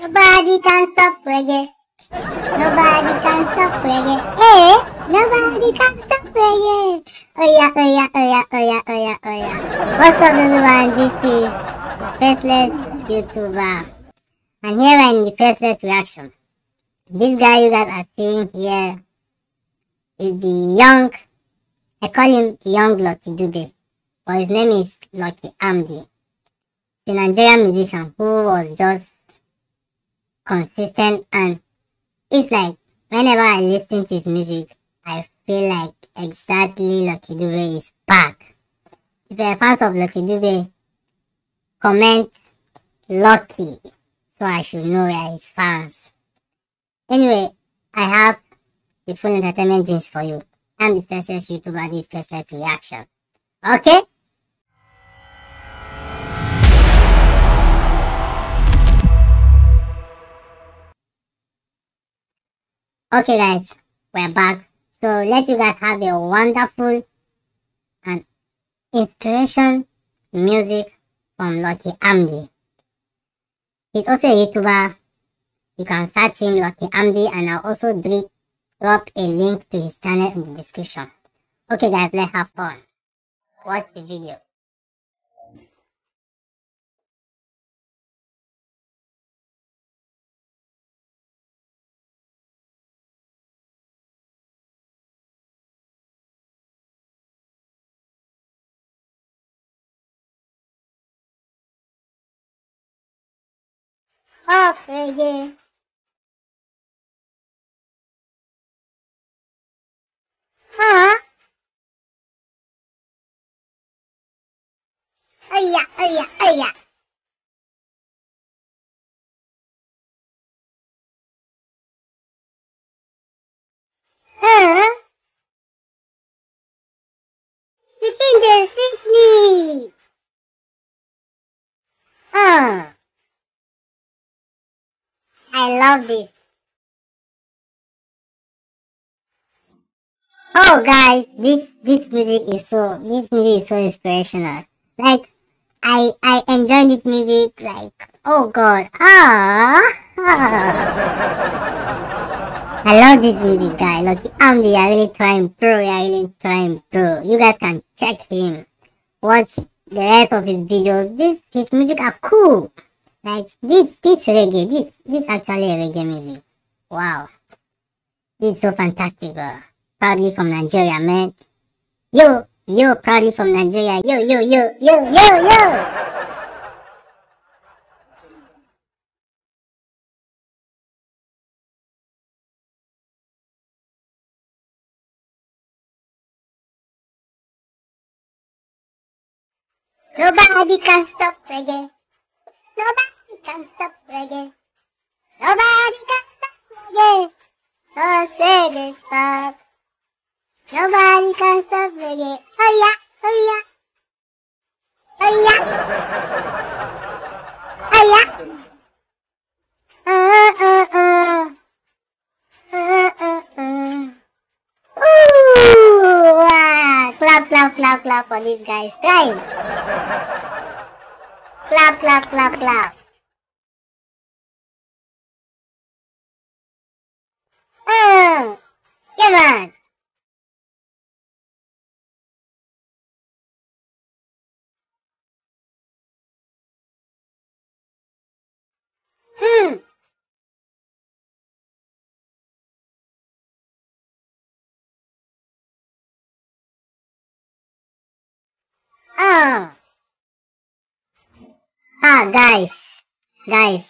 Nobody can stop reggae. Nobody can stop reggae. Hey, nobody can stop reggae. Oh yeah, oh yeah, oh yeah, oh yeah, oh yeah, oh yeah. What's up everyone? This is the Faceless YouTuber. And here in the Faceless Reaction. This guy you guys are seeing here is the young, I call him Young Lucky Dube. But his name is Lucky Amdi. The Nigerian musician who was just consistent and it's like whenever I listen to his music, I feel like exactly Lucky Dube is back. If you're fans of Lucky Dube, comment Lucky so I should know where his fans. Anyway, I have the full entertainment jeans for you. I'm the faceless YouTuber, this faceless reaction. Okay? Okay guys, we're back. So let you guys have a wonderful and inspiration music from Lucky Amdi. He's also a YouTuber. You can search him Lucky Amdi and I'll also drop a link to his channel in the description. Okay guys, let's have fun. Watch the video. Oh, Off reggae. Huh? Oh yeah, oh yeah, oh yeah. Huh? Think they think me? Uh. I love this. Oh guys, this this music is so this music is so inspirational. Like I I enjoy this music like oh god. Ah, I love this music guy. I'm the I really trying pro, I really trying pro. You guys can check him. Watch the rest of his videos. This his music are cool. Like this this reggae, this this actually reggae music. Wow. This is so fantastic, uh, Proudly from Nigeria, man. Yo, yo, proudly from Nigeria. Yo, yo, yo, yo, yo, yo. Nobody can stop reggae. Nobody can stop reggae. Nobody can stop reggae. Cause reggae stop. Nobody can stop reggae. Oh yeah, oh yeah. Oh yeah. Oh yeah. Uh, uh, uh. Uh, uh, uh. Ooh, wow. Clap, clap, clap, clap for these guys. Try. Clap, clap, clap, clap. Oh, come on. Hmm. Oh. Ah, guys, guys,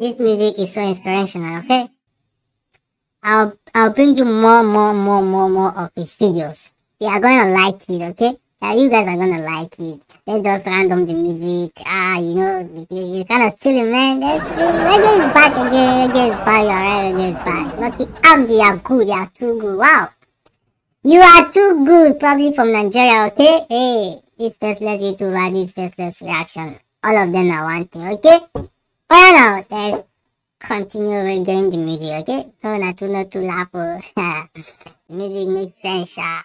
this music is so inspirational, okay? I'll, I'll bring you more, more, more, more, more of his videos. You are gonna like it, okay? Yeah, you guys are gonna like it. Let's just random the music. Ah, you know, you kind of silly, man. Reggae is back again. Reggae is back, alright, reggae is back. Lucky Amdi you are good, you are too good. Wow. You are too good, probably from Nigeria, okay? Hey, this faceless YouTuber, this faceless reaction all of them are one thing, okay? Well now, let's continue again the music, okay? No, not too, not too laugh. Oh. music makes sense, ah.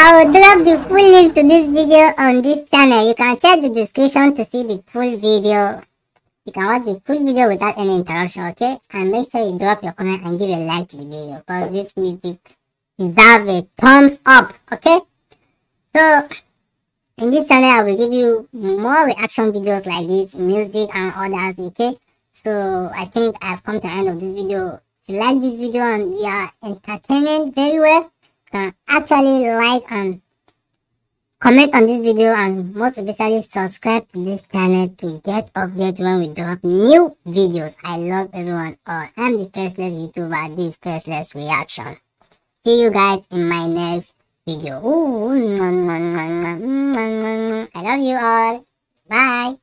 I will drop the full link to this video on this channel. You can check the description to see the full video. You can watch the full video without any interruption, okay? And make sure you drop your comment and give a like to the video because this music deserves a thumbs up, okay? So, in this channel, I will give you more reaction videos like this, music and others, okay? So, I think I've come to the end of this video. If you like this video and you are entertainment very well, can actually like and comment on this video and most especially subscribe to this channel to get updates when we drop new videos. I love everyone. All i'm the faceless youtuber this faceless reaction. See you guys in my next video. Ooh, i love you all. Bye